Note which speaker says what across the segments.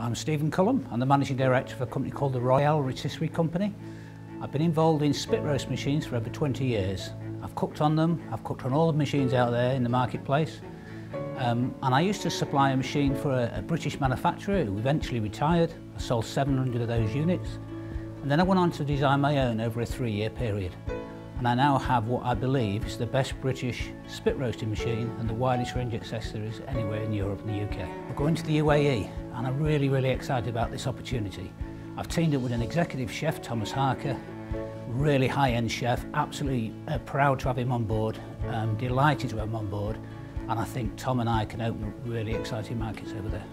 Speaker 1: I'm Stephen Cullum. I'm the Managing Director of a company called the Royale Rotisserie Company. I've been involved in spit roast machines for over 20 years. I've cooked on them, I've cooked on all the machines out there in the marketplace. Um, and I used to supply a machine for a, a British manufacturer who eventually retired. I sold 700 of those units. And then I went on to design my own over a three-year period. And I now have what I believe is the best British spit roasting machine and the widest range of accessories anywhere in Europe and the UK. We're going to the UAE and I'm really, really excited about this opportunity. I've teamed up with an executive chef, Thomas Harker, really high-end chef, absolutely uh, proud to have him on board, um, delighted to have him on board, and I think Tom and I can open really exciting markets over there.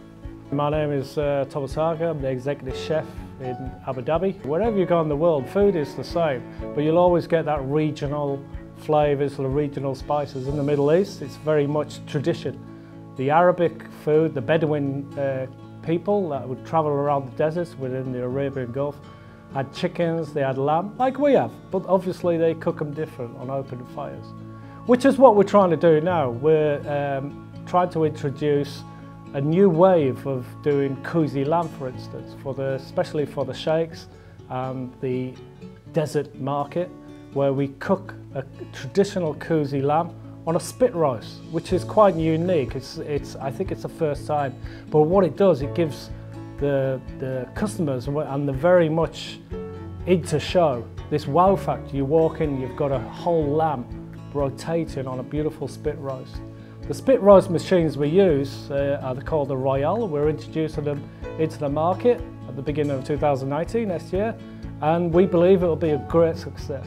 Speaker 2: My name is uh, Thomas Harker, I'm the executive chef in Abu Dhabi. Wherever you go in the world, food is the same, but you'll always get that regional flavours, the regional spices. In the Middle East, it's very much tradition. The Arabic food, the Bedouin uh, people that would travel around the deserts within the Arabian Gulf had chickens, they had lamb, like we have, but obviously they cook them different on open fires. Which is what we're trying to do now. We're um, trying to introduce a new wave of doing kuzi lamb, for instance, for the, especially for the sheikhs and the desert market, where we cook a traditional kuzi lamb on a spit roast, which is quite unique. It's, it's, I think it's the first time. But what it does, it gives the, the customers and the very much into show this wow factor. You walk in, you've got a whole lamb rotating on a beautiful spit roast. The spit roast machines we use uh, are called the Royale. We're introducing them into the market at the beginning of 2019, next year, and we believe it will be a great success.